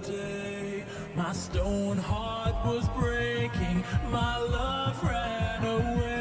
day My stone heart was breaking. My love ran away.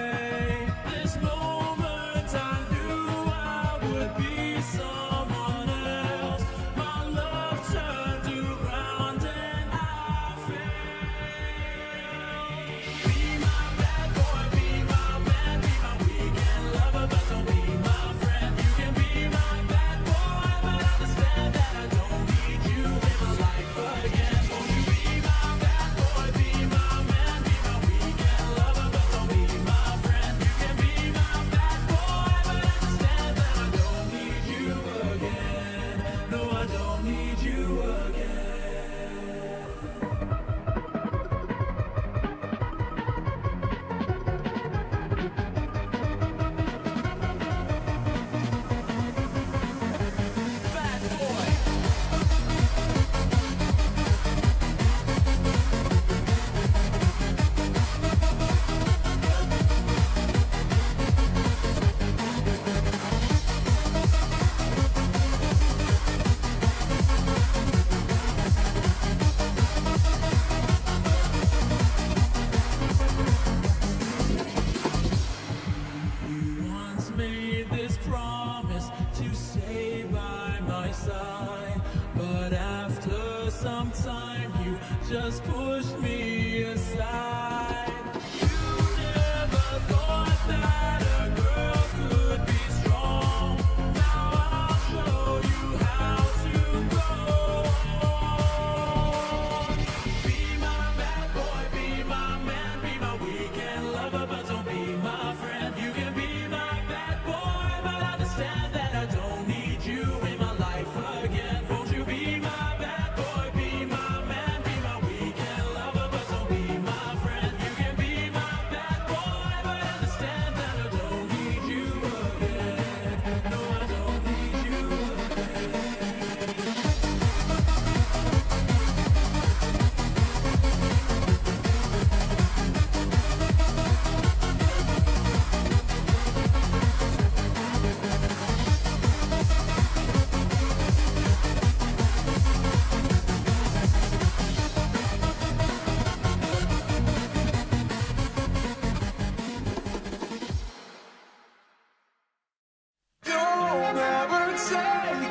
just push me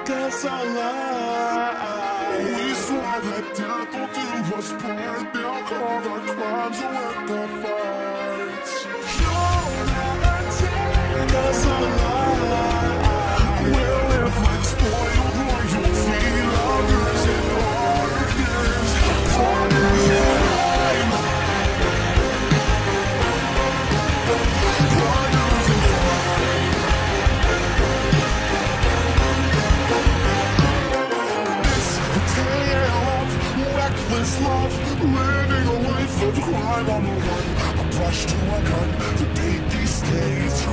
cause I lie We swore that death will do us part They'll cover crimes with the this love, living a life of crime on the run A brush to a gun The bait these days